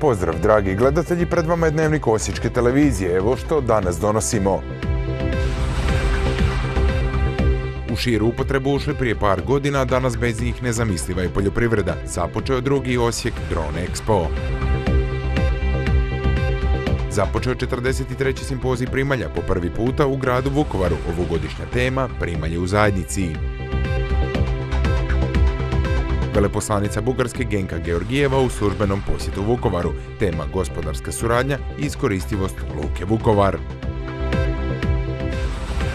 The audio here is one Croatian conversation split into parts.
Pozdrav, dragi gledatelji, pred vama je dnevnik Osječke televizije. Evo što danas donosimo. U širu upotrebu ušli prije par godina, danas bez njih nezamisliva je poljoprivreda. Započeo drugi Osijek Drone Expo. Započeo 43. simpozij primalja po prvi puta u gradu Vukovaru. Ovogodišnja tema primalje u zajednici. Veleposlanica Bugarske Genka Georgijeva u službenom posjetu Vukovaru. Tema gospodarska suradnja i iskoristivost Luke Vukovar.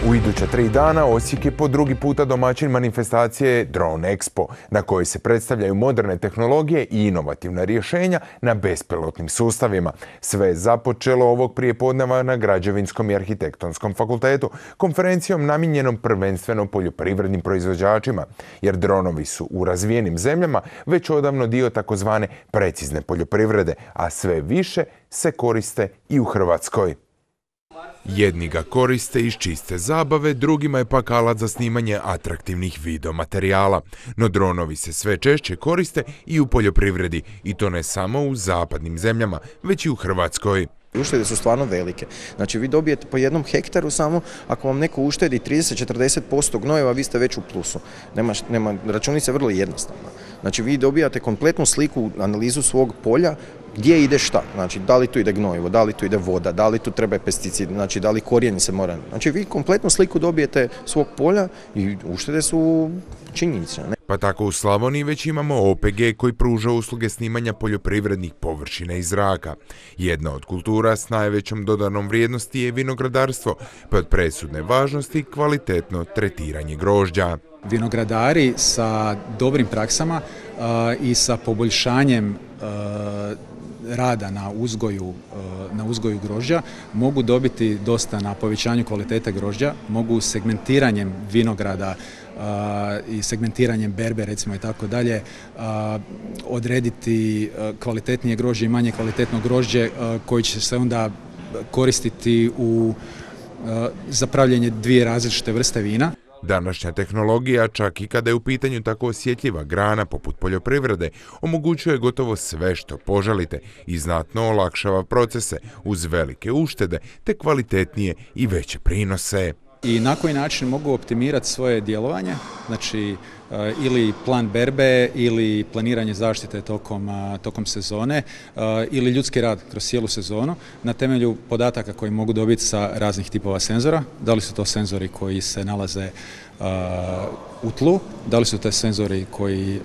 U iduća tri dana Osijek je po drugi puta domaćin manifestacije Drone Expo, na kojoj se predstavljaju moderne tehnologije i inovativna rješenja na bespilotnim sustavima. Sve je započelo ovog prijepodneva na Građevinskom i arhitektonskom fakultetu, konferencijom namijenjenom prvenstveno poljoprivrednim proizvođačima, jer dronovi su u razvijenim zemljama već odavno dio takozvane precizne poljoprivrede, a sve više se koriste i u Hrvatskoj. Jedni ga koriste iz čiste zabave, drugima je pak alat za snimanje atraktivnih videomaterijala. No dronovi se sve češće koriste i u poljoprivredi, i to ne samo u zapadnim zemljama, već i u Hrvatskoj. Uštede su stvarno velike. Znači vi dobijete po jednom hektaru samo, ako vam neko uštedi 30-40% gnojeva, vi ste već u plusu. Nema, nema, računica vrlo jednostavna. Znači vi dobijate kompletnu sliku, analizu svog polja, gdje ide šta, znači da li tu ide gnojivo, da li tu ide voda, da li tu treba pesticid, znači da li korijen se mora, znači vi kompletnu sliku dobijete svog polja i uštede su činjenice. Pa tako u Slavoniji već imamo OPG koji pruža usluge snimanja poljoprivrednih površina i zraka. Jedna od kultura s najvećom dodanom vrijednosti je vinogradarstvo, pa od presudne važnosti kvalitetno tretiranje grožđa. Vinogradari sa dobrim praksama i sa poboljšanjem rada na uzgoju, na uzgoju grožđa mogu dobiti dosta na povećanju kvalitete grožđa, mogu segmentiranjem vinograda i segmentiranjem berbe recimo i tako dalje odrediti kvalitetnije grožđe i manje kvalitetno grožđe koji će se onda koristiti u zapravljanje dvije različite vrste vina. Današnja tehnologija, čak i kada je u pitanju tako osjetljiva grana poput poljoprivrede, omogućuje gotovo sve što poželite i znatno olakšava procese uz velike uštede te kvalitetnije i veće prinose i na koji način mogu optimirati svoje djelovanje, znači e, ili plan berbe ili planiranje zaštite tokom, e, tokom sezone e, ili ljudski rad kroz cijelu sezonu na temelju podataka koji mogu dobiti sa raznih tipova senzora, da li su to senzori koji se nalaze u tlu, da li su to senzori koji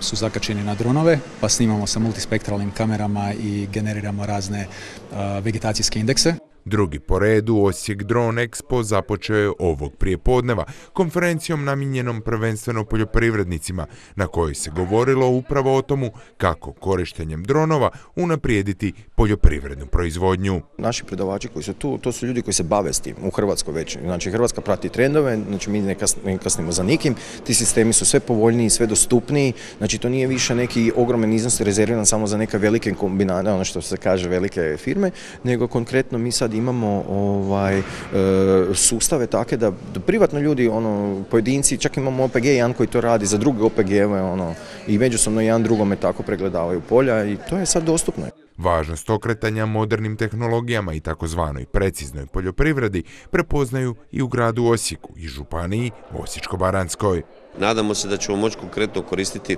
su zakačeni na dronove, pa snimamo sa multispektralnim kamerama i generiramo razne vegetacijske indekse. Drugi po redu Osijek Drone Expo započeo je ovog prijepodneva konferencijom namijenjenom prvenstveno poljoprivrednicima na kojoj se govorilo upravo o tomu kako korištenjem dronova unaprijediti poljoprivrednu proizvodnju. Naši predavači koji su tu, to su ljudi koji se bave s tim u Hrvatskoj već. Znači Hrvatska prati trendove, znači mi ne kasnimo za nikim, ti sistemi su sve povoljniji, sve dostupniji, znači to nije više neki ogromen iznos rezerviran samo za neke velike kombinate, ono što se kaže velike firme, nego konkretno mi sad imamo ovaj, e, sustave takve da, privatno ljudi, ono, pojedinci, čak imamo OPG jedan koji to radi za druge OPG-eve ono, i međusobno jedan drugome tako pregledavaju polja i to je sad dostupno. Važnost okretanja modernim tehnologijama i takozvanoj preciznoj poljoprivredi prepoznaju i u gradu Osijeku i županiji Osječko-Baranskoj. Nadamo se da ćemo moći konkretno koristiti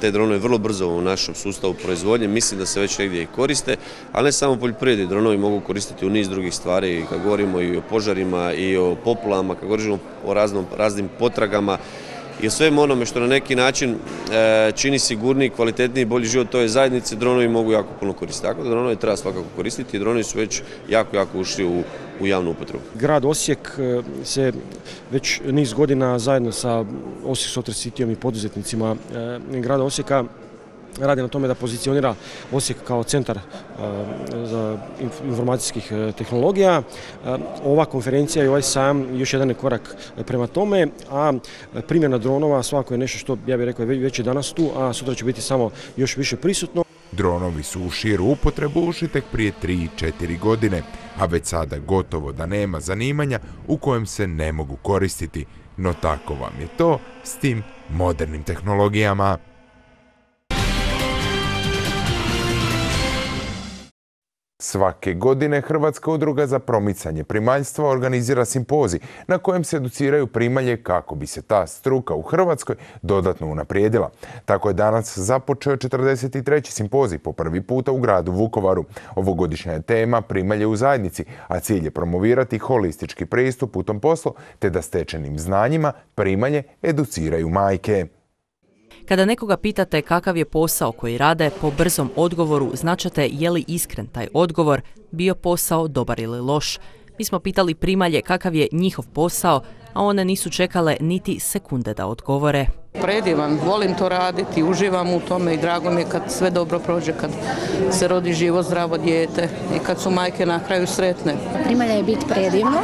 te dronove vrlo brzo u našem sustavu proizvodnje, mislim da se već negdje i koriste, ali ne samo poljoprivredi, dronovi mogu koristiti u niz drugih stvari, kad govorimo i o požarima i o populama, kad govorimo o raznim potragama, i o svemu onome što na neki način e, čini sigurniji, kvalitetniji i bolji život toj zajednici, dronovi mogu jako puno koristiti. Tako da dronovi treba svakako koristiti i dronovi su već jako, jako ušli u, u javnu upotrebu. Grad Osijek e, se već niz godina zajedno sa Osijek Sotar Citijom i poduzetnicima e, grada Osijeka radi na tome da pozicionira Osijek kao centar za informacijskih e, tehnologija. Ova konferencija i ovaj sajam još jedan je korak prema tome, a primjena dronova svako je nešto što ja bih rekao već je danas tu, a sutra će biti samo još više prisutno. Dronovi su u širu upotrebu ušli tek prije 3-4 godine, a već sada gotovo da nema zanimanja u kojem se ne mogu koristiti. No tako vam je to s tim modernim tehnologijama. Svake godine Hrvatska udruga za promicanje primaljstva organizira simpozij na kojem se educiraju primalje kako bi se ta struka u Hrvatskoj dodatno unaprijedila. Tako je danas započeo 43. simpozij po prvi puta u gradu Vukovaru. Ovogodišnja je tema primalje u zajednici, a cilj je promovirati holistički pristup u tom poslu te da stečenim znanjima primalje educiraju majke. Kada nekoga pitate kakav je posao koji rade, po brzom odgovoru značate je li iskren taj odgovor, bio posao dobar ili loš. Mi smo pitali primalje kakav je njihov posao, a one nisu čekale niti sekunde da odgovore. Predivan, volim to raditi, uživam u tome i drago mi je kad sve dobro prođe, kad se rodi živo, zdravo dijete i kad su majke na kraju sretne. Primalja je biti predivno,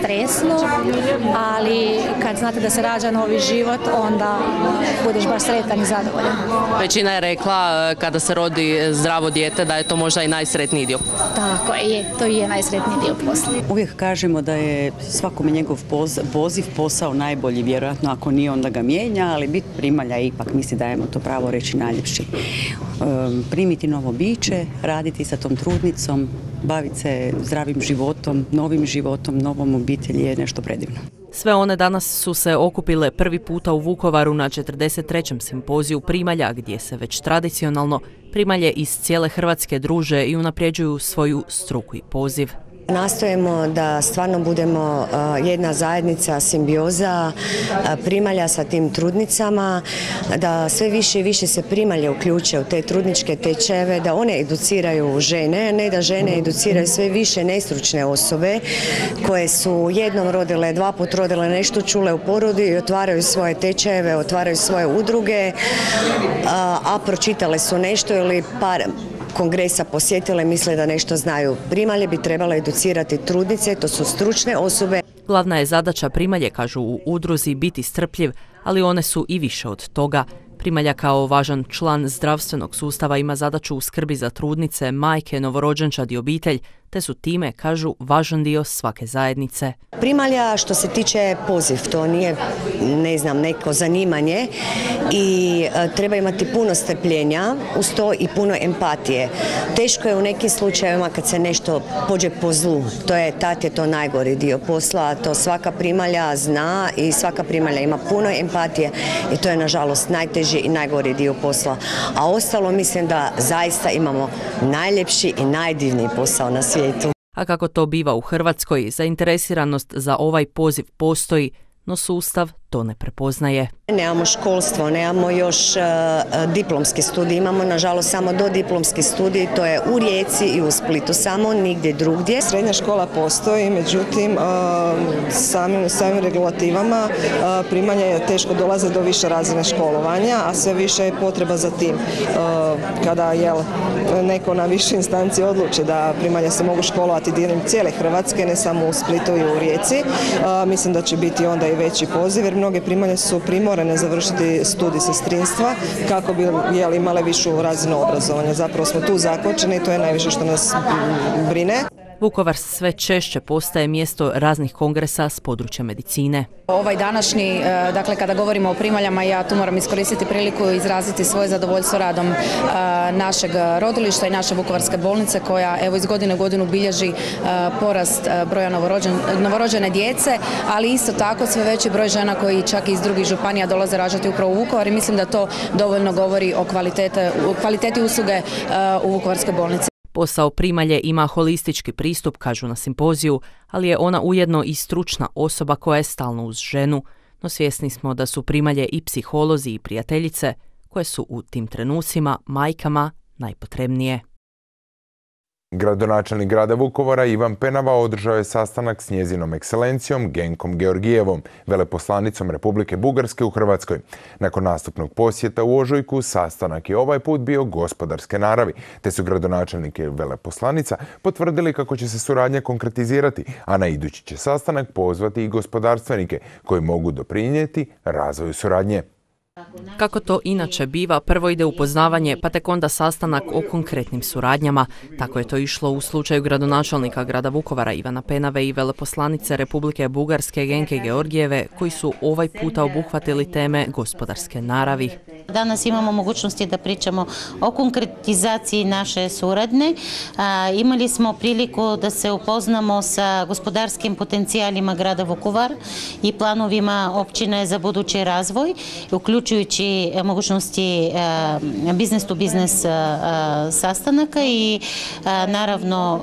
stresno, ali kad znate da se rađa novi život, onda budeš baš sretan i zadovoljan. Većina je rekla kada se rodi zdravo dijete da je to možda i najsretniji dio. Tako je, to je najsretniji dio posla. Uvijek kažemo da je svakome njegov poziv posao najbolji, vjerojatno ako nije onda ga mijenja, ali biti primalja ipak misli dajemo to pravo reći najljepši. Primiti novo biće, raditi sa tom trudnicom, baviti se zdravim životom, novim životom, novom obitelji je nešto predivno. Sve one danas su se okupile prvi puta u Vukovaru na 43. simpoziju primalja gdje se već tradicionalno primalje iz cijele Hrvatske druže i unapređuju svoju struku i poziv. Nastojimo da stvarno budemo jedna zajednica, simbioza primalja sa tim trudnicama, da sve više i više se primalje uključe u te trudničke tečeve, da one educiraju žene, ne da žene educiraju sve više nestručne osobe koje su jednom rodile, dva put rodile nešto čule u porodi i otvaraju svoje tečajeve, otvaraju svoje udruge, a pročitale su nešto ili par kongresa posjetile misle da nešto znaju. Primalje bi trebalo educirati trudnice, to su stručne osobe. Glavna je zadaća primalje, kažu u udruzi, biti strpljiv, ali one su i više od toga. Primalja kao važan član zdravstvenog sustava ima zadaću u skrbi za trudnice, majke, novorođenčad i obitelj, te su time, kažu, važan dio svake zajednice. Primalja što se tiče poziv, to nije, ne znam, neko zanimanje i e, treba imati puno strpljenja, uz to i puno empatije. Teško je u nekim slučajevima kad se nešto pođe po zlu, to je, tat je to najgori dio posla, to svaka primalja zna i svaka primalja ima puno empatije i to je nažalost najteži i najgori dio posla. A ostalo mislim da zaista imamo najljepši i najdivniji posao na svijetu a kako to biva u Hrvatskoj, zainteresiranost za ovaj poziv postoji, no sustav to ne prepoznaje. Nemamo školstvo, nemamo još e, diplomski studij, imamo nažalost samo do diplomski studij, to je u Rijeci i u Splitu, samo nigdje drugdje. Srednja škola postoji, međutim e, samim, samim regulativama e, primanja je teško dolaze do više razine školovanja, a sve više je potreba za tim. Kada jel, neko na više instanci odluči da primalja se mogu školovati diljem cijele Hrvatske, ne samo u Splitu i u Rijeci, mislim da će biti onda i veći poziv jer mnoge primalje su primorane završiti studij sestrinstva kako bi jel, imale višu razinu obrazovanja. Zapravo smo tu zakočeni i to je najviše što nas brine. Vukovar sve češće postaje mjesto raznih kongresa s područja medicine. Ovaj današnji, e, dakle kada govorimo o primaljama, ja tu moram iskoristiti priliku i izraziti svoje zadovoljstvo radom e, našeg rodilišta i naše Vukovarske bolnice koja evo iz godine u godinu bilježi e, porast broja novorođene djece, ali isto tako sve veći broj žena koji čak iz drugih županija dolaze rađati upravo u Vukovar i mislim da to dovoljno govori o kvaliteti usluge u Vukovarskoj bolnici. Posao primalje ima holistički pristup, kažu na simpoziju, ali je ona ujedno i stručna osoba koja je stalno uz ženu, no svjesni smo da su primalje i psiholozi i prijateljice koje su u tim trenucima majkama najpotrebnije. Gradonačelnik grada Vukovara Ivan Penava održao je sastanak s njezinom ekscelencijom Genkom Georgijevom, veleposlanicom Republike Bugarske u Hrvatskoj. Nakon nastupnog posjeta u Ožujku, sastanak je ovaj put bio gospodarske naravi, te su gradonačelnike veleposlanica potvrdili kako će se suradnja konkretizirati, a na idući će sastanak pozvati i gospodarstvenike koji mogu doprinijeti razvoju suradnje. Kako to inače biva, prvo ide upoznavanje, pa tek onda sastanak o konkretnim suradnjama. Tako je to išlo u slučaju gradonačelnika grada Vukovara Ivana Penave i veleposlanice Republike Bugarske Genke Georgijeve, koji su ovaj puta obuhvatili teme gospodarske naravi. Danas imamo mogućnosti da pričamo o konkretizaciji naše suradnje. Imali smo priliku da se upoznamo sa gospodarskim potencijalima grada Vukovar i planovima općine za budući razvoj, uključujući mogućnosti biznes to biznes sastanaka i naravno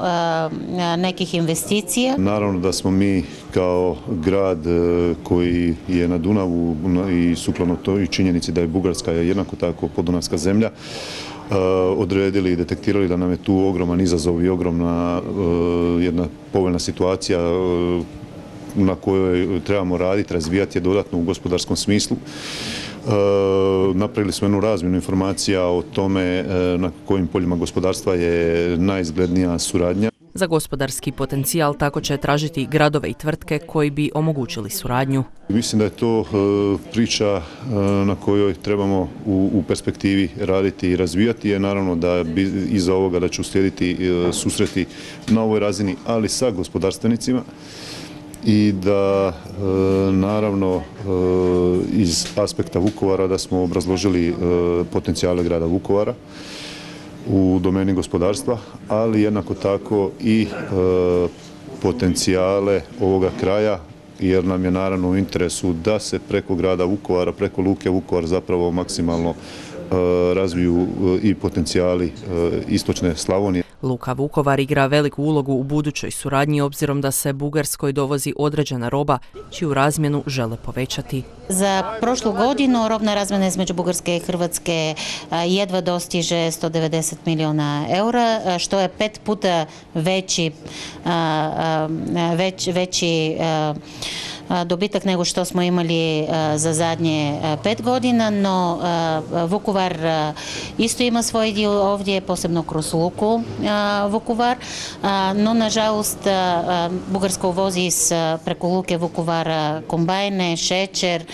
nekih investicija. Naravno da smo mi kao grad e, koji je na Dunavu i sukladno toj činjenici da je Bugarska jednako tako podunavska zemlja, e, odredili i detektirali da nam je tu ogroman izazov i ogromna e, jedna povoljna situacija na kojoj trebamo raditi, razvijati je dodatno u gospodarskom smislu. napravili smo jednu razmjenu informacija o tome na kojim poljima gospodarstva je najizglednija suradnja. Za gospodarski potencijal tako će tražiti gradove i tvrtke koji bi omogućili suradnju. Mislim da je to e, priča e, na kojoj trebamo u perspektivi raditi i razvijati je naravno da iza ovoga da ću slijediti e, susreti na ovoj razini, ali sa gospodarstvenicima i da naravno iz aspekta Vukovara da smo obrazložili potencijale grada Vukovara u domeni gospodarstva, ali jednako tako i e, potencijale ovoga kraja jer nam je naravno u interesu da se preko grada Vukovara, preko Luke Vukovar zapravo maksimalno E, razviju e, i potencijali istočne Slavonije. Luka Vukovar igra veliku ulogu u budućoj suradnji obzirom da se Bugarskoj dovozi određena roba čiju razmjenu žele povećati. Za prošlu godinu robna razmjena između Bugarske i Hrvatske jedva dostiže 190 milijuna eura, što je pet puta veći, već, veći добиток него што смо имали за задње пет година, но Вуковар исто има свој дел овде, посебно кроз Луку Вуковар, но на жалост Бугарско вози из преку Луке Вуковара комбајне, шечер,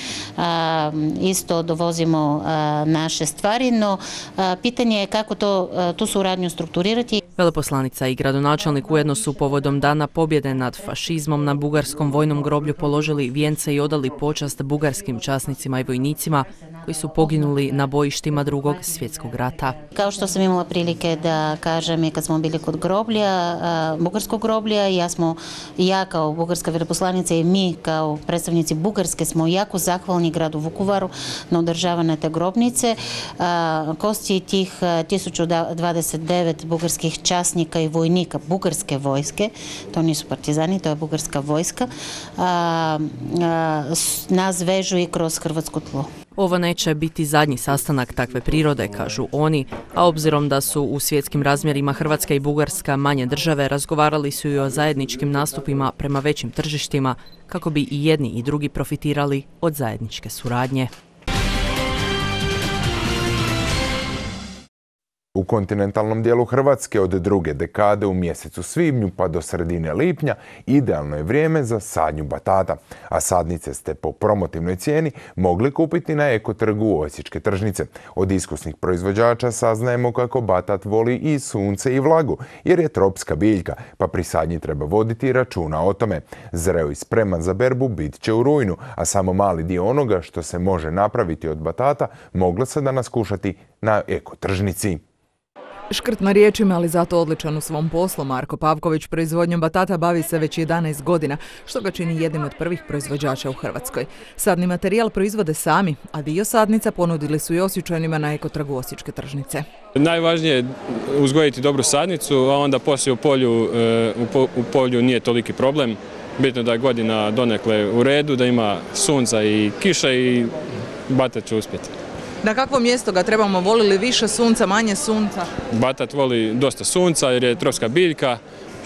исто довозимо наше ствари, но питање е како то ту сурадњу структурирати. Велепосланица и градоначалник уедно су поводом дана победе над фашизмом на бугарском војном гроблју положи položili vijence i odali počast bugarskim časnicima i vojnicima koji su poginuli na bojištima drugog svjetskog rata. Kao što sam imala prilike da kažem i kad smo bili kod groblja, bugarskog groblja, ja smo, ja kao bugarska veleposlanica i mi kao predstavnici Bugarske smo jako zahvalni gradu Vukovaru na održavane te grobnice. Kosti tih 1029 bugarskih časnika i vojnika bugarske vojske, to nisu partizani, to je bugarska vojska, nas vežu i kroz hrvatsko tlo. Ovo neće biti zadnji sastanak takve prirode, kažu oni, a obzirom da su u svjetskim razmjerima Hrvatska i Bugarska manje države, razgovarali su i o zajedničkim nastupima prema većim tržištima kako bi i jedni i drugi profitirali od zajedničke suradnje. U kontinentalnom dijelu Hrvatske od druge dekade u mjesecu svibnju pa do sredine lipnja idealno je vrijeme za sadnju batata, a sadnice ste po promotivnoj cijeni mogli kupiti na ekotrgu Osječke tržnice. Od iskusnih proizvođača saznajemo kako batat voli i sunce i vlagu, jer je tropska biljka, pa pri sadnji treba voditi računa o tome. Zreo i spreman za berbu bit će u rujnu, a samo mali dio onoga što se može napraviti od batata moglo se danas kušati na ekotržnici. Škrt na riječima, ali zato odličan u svom poslu. Marko Pavković proizvodnjom batata bavi se već 11 godina, što ga čini jednim od prvih proizvođača u Hrvatskoj. Sadni materijal proizvode sami, a dio sadnica ponudili su i osjećanima na ekotragu Osječke tržnice. Najvažnije je uzgojiti dobru sadnicu, a onda poslije u polju, e, u polju nije toliki problem. Bitno da je godina donekle u redu, da ima sunca i kiša i batat će uspjeti. Na kakvo mjesto ga trebamo? Volili više sunca, manje sunca? Batat voli dosta sunca jer je tropska biljka.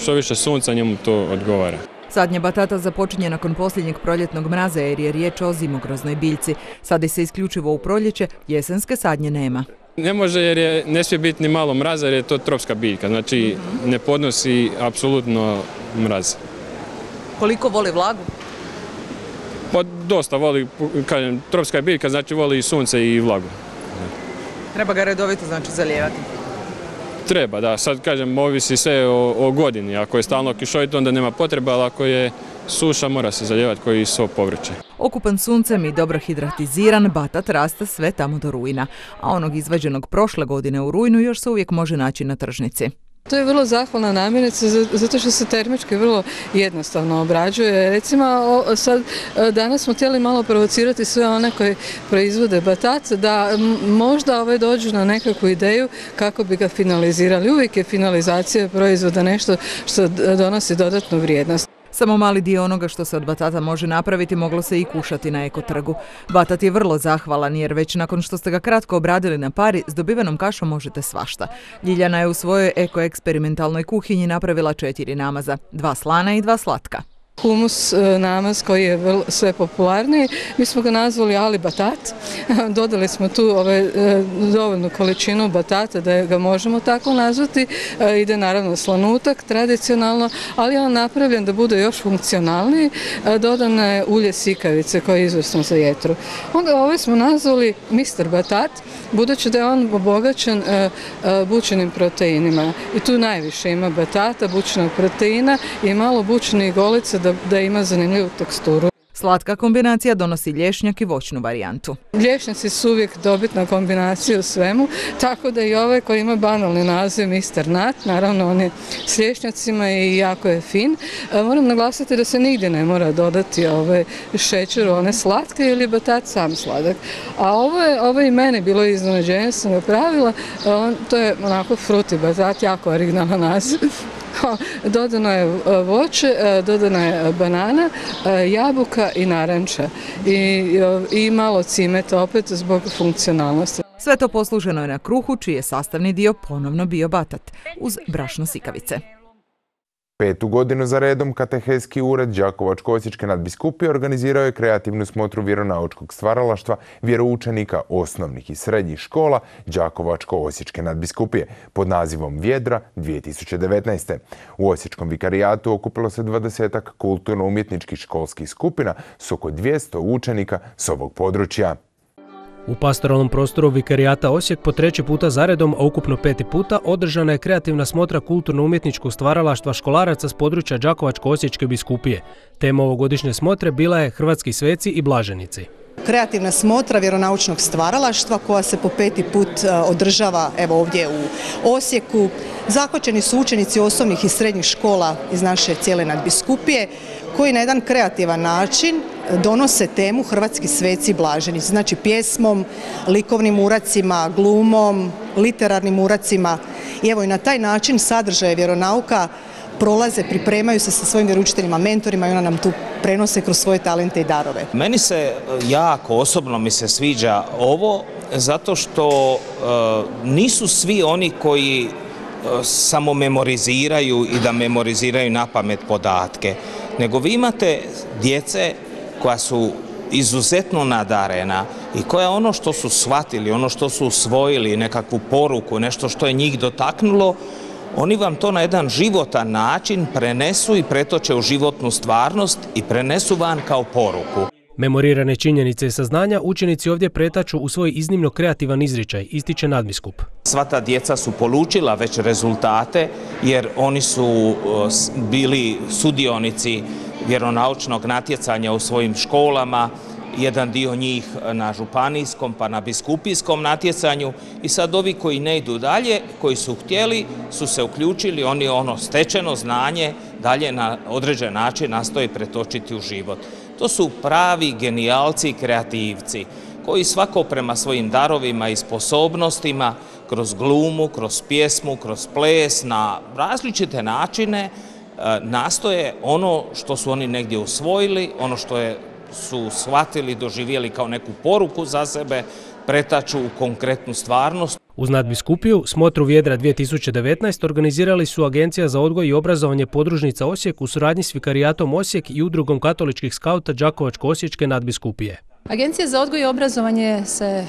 Što više sunca njemu to odgovara. Sadnje batata započinje nakon posljednjeg proljetnog mraza jer je riječ o zimogroznoj biljci. Sadi se isključivo u proljeće, jesenske sadnje nema. Ne može jer je, ne smije biti ni malo mraza jer je to tropska biljka, znači ne podnosi apsolutno mraz. Koliko voli vlagu? Pa dosta voli, kažem, tropska je biljka, znači voli i sunce i vlagu. Treba ga redovito znači zalijevati? Treba, da. Sad kažem, ovisi sve o, godini. Ako je stalno kišovito, onda nema potreba, ali ako je suša, mora se zalijevati koji svo povrće. Okupan suncem i dobro hidratiziran, batat raste sve tamo do rujna, a onog izvađenog prošle godine u rujnu još se uvijek može naći na tržnici. To je vrlo zahvalna namirnica zato što se termički vrlo jednostavno obrađuje. Recimo sad e, danas smo htjeli malo provocirati sve one koji proizvode batat da možda ove dođu na nekakvu ideju kako bi ga finalizirali. Uvijek je finalizacija proizvoda nešto što donosi dodatnu vrijednost. Samo mali dio onoga što se od batata može napraviti moglo se i kušati na ekotrgu. Batat je vrlo zahvalan jer već nakon što ste ga kratko obradili na pari, s dobivenom kašom možete svašta. Ljiljana je u svojoj eko-eksperimentalnoj kuhinji napravila četiri namaza, dva slana i dva slatka humus e, namaz koji je sve popularniji. Mi smo ga nazvali ali batat. Dodali smo tu e, dovoljnu količinu batata da ga možemo tako nazvati. E, ide naravno slanutak tradicionalno, ali je on napravljen da bude još funkcionalniji. Dodana je ulje sikavice koje je izvrsno za jetru. Onda ovaj smo nazvali Mr. Batat, budući da je on obogaćen bučenim proteinima. I tu najviše ima batata, bučenog proteina i malo bučenih golica da, da ima zanimljivu teksturu. Slatka kombinacija donosi lješnjak i voćnu varijantu. Lješnjaci su uvijek dobitna kombinacija u svemu, tako da i ovaj koji ima banalni naziv Mr. Nat, naravno on je s lješnjacima i jako je fin. E, moram naglasiti da se nigdje ne mora dodati ovaj šećer, one slatke ili batat sam sladak. A ovo je, ovo i mene bilo iznenađenje, sam ga pravila, e, to je onako fruti batat, jako originalan naziv. Dodano je e, voće, e, dodana je banana, e, jabuka i naranča i, i malo cimeta opet zbog funkcionalnosti. Sve to posluženo je na kruhu čiji je sastavni dio ponovno bio batat uz brašno sikavice. Petu godinu za redom Katehetski ured Đakovačko-Osječke nadbiskupije organizirao je kreativnu smotru vjeronaučkog stvaralaštva vjeroučenika osnovnih i srednjih škola Đakovačko-Osječke nadbiskupije pod nazivom Vjedra 2019. U Osječkom vikarijatu okupilo se dvadesetak kulturno-umjetničkih školskih skupina s oko 200 učenika s ovog područja. U pastoralnom prostoru Vikarijata Osijek po treći puta zaredom, a ukupno peti puta, održana je kreativna smotra kulturno-umjetničkog stvaralaštva školaraca s područja Đakovačko-Osječke biskupije. Tema ovogodišnje smotre bila je Hrvatski sveci i blaženici. Kreativna smotra vjeronaučnog stvaralaštva koja se po peti put e, održava evo ovdje u Osijeku. Zahvaćeni su učenici osnovnih i srednjih škola iz naše cijele nadbiskupije koji na jedan kreativan način donose temu Hrvatski sveci blaženici, znači pjesmom, likovnim uracima, glumom, literarnim uracima i evo i na taj način sadržaje vjeronauka prolaze, pripremaju se sa svojim vjeručiteljima, mentorima i ona nam tu prenose kroz svoje talente i darove. Meni se e, jako osobno mi se sviđa ovo zato što e, nisu svi oni koji e, samo memoriziraju i da memoriziraju na pamet podatke, nego vi imate djece koja su izuzetno nadarena i koja ono što su shvatili, ono što su usvojili, nekakvu poruku, nešto što je njih dotaknulo, oni vam to na jedan životan način prenesu i pretoče u životnu stvarnost i prenesu van kao poruku. Memorirane činjenice i saznanja učenici ovdje pretaču u svoj iznimno kreativan izričaj, ističe nadbiskup. Sva ta djeca su polučila već rezultate jer oni su bili sudionici vjeronaučnog natjecanja u svojim školama, jedan dio njih na županijskom pa na biskupijskom natjecanju i sad ovi koji ne idu dalje, koji su htjeli, su se uključili, oni ono stečeno znanje dalje na određen način nastoje pretočiti u život. To su pravi genijalci i kreativci koji svako prema svojim darovima i sposobnostima kroz glumu, kroz pjesmu, kroz ples na različite načine nastoje ono što su oni negdje usvojili, ono što je su shvatili, doživjeli kao neku poruku za sebe, pretaču u konkretnu stvarnost. Uz nadbiskupiju Smotru Vjedra 2019 organizirali su Agencija za odgoj i obrazovanje podružnica Osijek u suradnji s Vikarijatom Osijek i udrugom katoličkih skauta Đakovačko-Osječke nadbiskupije. Agencija za odgoj i obrazovanje se e,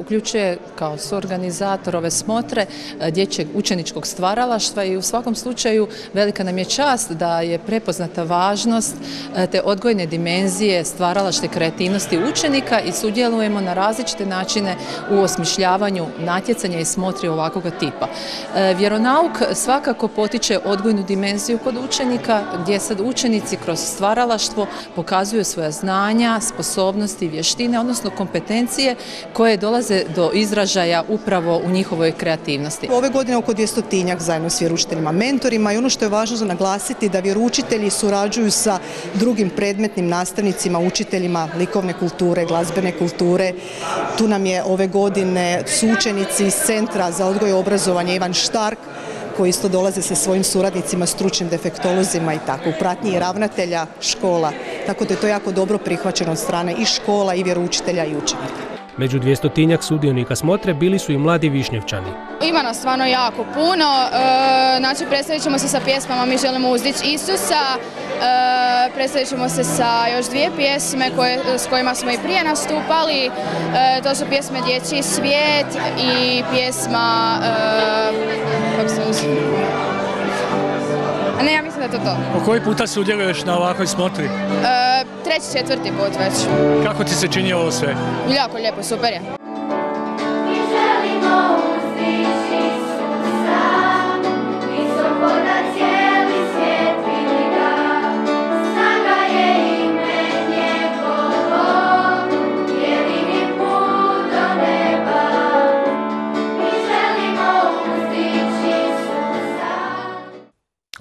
uključuje kao suorganizator ove smotre e, dječjeg učeničkog stvaralaštva i u svakom slučaju velika nam je čast da je prepoznata važnost e, te odgojne dimenzije stvaralašte kreativnosti učenika i sudjelujemo na različite načine u osmišljavanju natjecanja i smotri ovakvog tipa. Vjeronauk svakako potiče odgojnu dimenziju kod učenika gdje sad učenici kroz stvaralaštvo pokazuju svoja znanja, sposobnosti, vještine, odnosno kompetencije koje dolaze do izražaja upravo u njihovoj kreativnosti. Ove godine oko 200 zajedno s vjeručiteljima mentorima i ono što je važno za naglasiti da vjeručitelji surađuju sa drugim predmetnim nastavnicima, učiteljima likovne kulture, glazbene kulture. Tu nam je ove godine su učenici iz Centra za odgoj i obrazovanje Ivan Štark koji isto dolaze sa svojim suradnicima, stručnim defektolozima i tako, u pratnji ravnatelja škola. Tako da je to jako dobro prihvaćeno od strane i škola i vjeroučitelja i učenika. Među dvijestotinjak sudionika smotre bili su i mladi višnjevčani. Ima nas stvarno jako puno, e, znači predstavit ćemo se sa pjesmama Mi želimo uzdići Isusa, e, predstavit ćemo se sa još dvije pjesme s kojima smo i prije nastupali, e, to su pjesme Dječji svijet i pjesma, kako se ne, ja mislim da je to to. Po koji puta sudjeluješ na ovakvoj smotri? treći, četvrti put već. Kako ti se čini ovo sve? Jako lijepo, super je.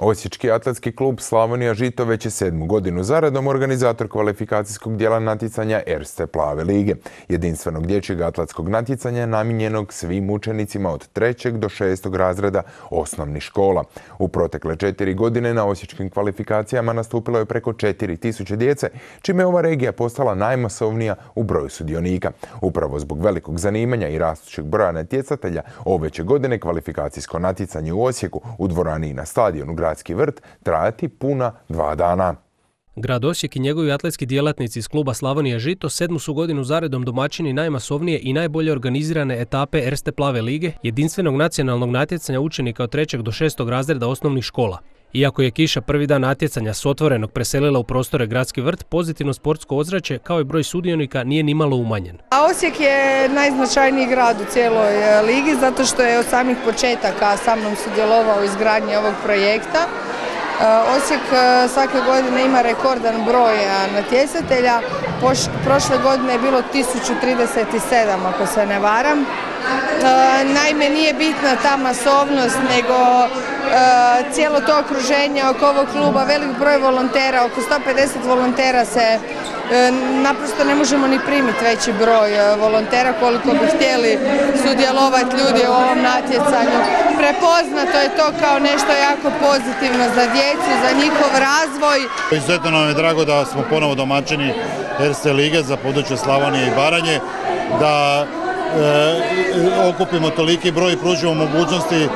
Osječki atletski klub Slavonija Žito već je sedmu godinu zaradom organizator kvalifikacijskog dijela natjecanja Erste Plave lige, jedinstvenog dječjeg atletskog natjecanja namijenjenog svim učenicima od trećeg do šestog razreda osnovnih škola. U protekle četiri godine na osječkim kvalifikacijama nastupilo je preko 4000 djece, čime je ova regija postala najmasovnija u broju sudionika. Upravo zbog velikog zanimanja i rastućeg broja natjecatelja, ove će godine kvalifikacijsko natjecanje u Osijeku u dvorani i na stadionu Gradski vrt trajati puna dva dana. Grad Osijek i njegovi atletski djelatnici iz kluba Slavonija Žito sedmu su godinu zaredom domaćini najmasovnije i najbolje organizirane etape Erste Plave lige, jedinstvenog nacionalnog natjecanja učenika od trećeg do šestog razreda osnovnih škola. Iako je kiša prvi dan natjecanja s otvorenog preselila u prostore Gradski vrt, pozitivno sportsko ozračje kao i broj sudionika nije nimalo umanjen. A Osijek je najznačajniji grad u cijeloj e, ligi zato što je od samih početaka sa mnom sudjelovao u izgradnji ovog projekta. E, Osijek e, svake godine ima rekordan broj natjecatelja. Prošle godine je bilo 1037 ako se ne varam. Naime, nije bitna ta masovnost, nego cijelo to okruženje oko ovog kluba, velik broj volontera, oko 150 volontera se naprosto ne možemo ni primiti veći broj volontera koliko bi htjeli sudjelovati ljudi u ovom natjecanju. Prepoznato je to kao nešto jako pozitivno za djecu, za njihov razvoj. Izuzetno nam je drago da smo ponovo domaćini Erste lige za područje Slavonije i Baranje, da E, okupimo toliki broj i pružimo mogućnosti e,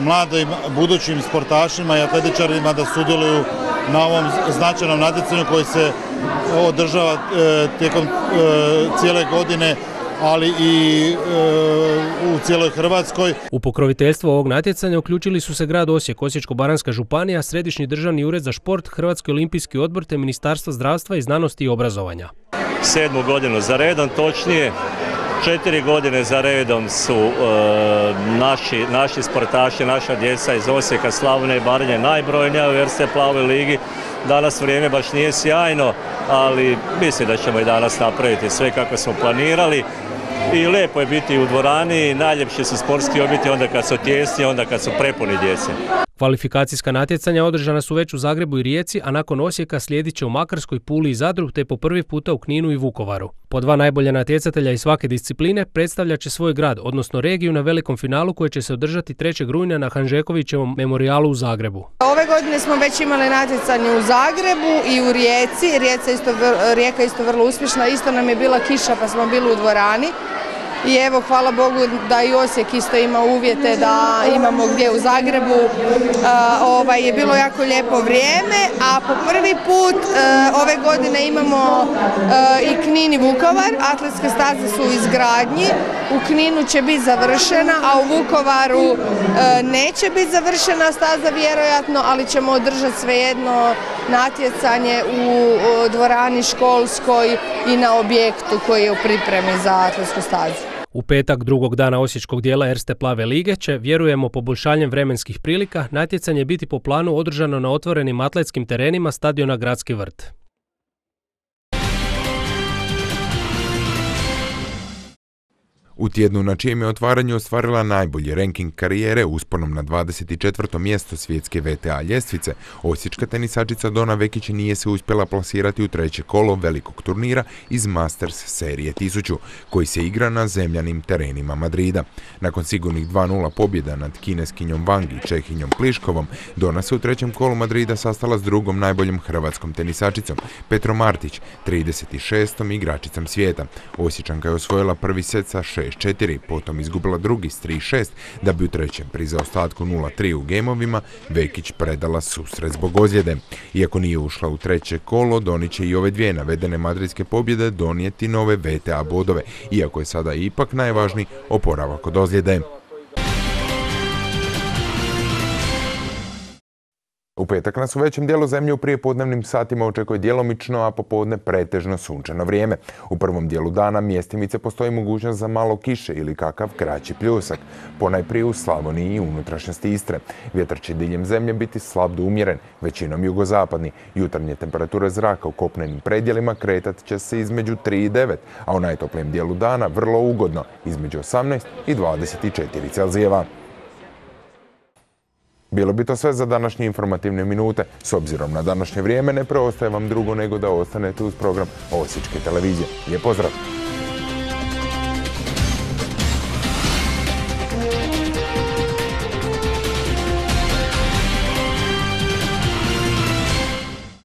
mladim budućim sportašima i atletičarima da sudjeluju na ovom značajnom natjecanju koji se održava e, tijekom cijele godine ali i u cijeloj Hrvatskoj. U pokroviteljstvo ovog natjecanja uključili su se grad Osijek, Osječko-Baranska županija, Središnji državni ured za šport, Hrvatski olimpijski odbor te Ministarstvo zdravstva i znanosti i obrazovanja. Sedmu godinu za redom, točnije Četiri godine za redom su e, naši, naši sportaši, naša djeca iz Osijeka, Slavne i Barnje najbrojnija u Erste Plavoj ligi. Danas vrijeme baš nije sjajno, ali mislim da ćemo i danas napraviti sve kako smo planirali. I lijepo je biti u dvorani, najljepši su sportski objekti onda kad su tjesni, onda kad su prepuni djece. Kvalifikacijska natjecanja održana su već u Zagrebu i Rijeci, a nakon Osijeka slijedit će u Makarskoj, Puli i Zadru, te po prvi puta u Kninu i Vukovaru. Po dva najbolja natjecatelja iz svake discipline predstavljat će svoj grad, odnosno regiju na velikom finalu koje će se održati 3. rujna na Hanžekovićevom memorijalu u Zagrebu. Ove godine smo već imali natjecanje u Zagrebu i u Rijeci. Rijeka isto, Rijeka isto vrlo uspješna, isto nam je bila kiša pa smo bili u dvorani i evo hvala Bogu da i Osijek isto ima uvjete da imamo gdje u Zagrebu. ovaj, je bilo jako lijepo vrijeme, a po prvi put ove godine imamo i Knin i Vukovar, atletske staze su u izgradnji, u Kninu će biti završena, a u Vukovaru e, neće biti završena staza vjerojatno, ali ćemo održati svejedno natjecanje u dvorani školskoj i na objektu koji je u pripremi za atletsku stazu. U petak drugog dana osječkog dijela Erste Plave lige će, vjerujemo poboljšanjem vremenskih prilika, natjecanje biti po planu održano na otvorenim atletskim terenima stadiona Gradski vrt. U tjednu na čijem je otvaranju ostvarila najbolji ranking karijere usponom na 24. mjesto svjetske VTA ljestvice, osječka tenisačica Dona Vekić nije se uspjela plasirati u treće kolo velikog turnira iz Masters serije 1000, koji se igra na zemljanim terenima Madrida. Nakon sigurnih 2-0 pobjeda nad kineskinjom Vangi i čehinjom Pliškovom, Dona se u trećem kolu Madrida sastala s drugom najboljom hrvatskom tenisačicom, Petro Martić, 36. igračicom svijeta. Osječanka je osvojila prvi set sa 6 6-4, potom izgubila drugi s 3-6, da bi u trećem pri zaostatku 0-3 u gemovima Vekić predala susret zbog ozljede. Iako nije ušla u treće kolo, Doni će i ove dvije navedene madridske pobjede donijeti nove VTA bodove, iako je sada ipak najvažniji oporavak od ozljede. U petak nas u većem dijelu zemlje u prijepodnevnim satima očekuje djelomično, a popodne pretežno sunčano vrijeme. U prvom dijelu dana mjestimice postoji mogućnost za malo kiše ili kakav kraći pljusak, ponajprije u Slavoniji i unutrašnjosti Istre. Vjetar će diljem zemlje biti slab do umjeren, većinom jugozapadni. Jutarnje temperature zraka u kopnenim predjelima kretat će se između 3 i 9, a u najtoplijem dijelu dana vrlo ugodno, između 18 i 24 Celzijeva. Bilo bi to sve za današnje informativne minute. S obzirom na današnje vrijeme ne preostaje vam drugo nego da ostanete uz program Osječke televizije. Lijep pozdrav!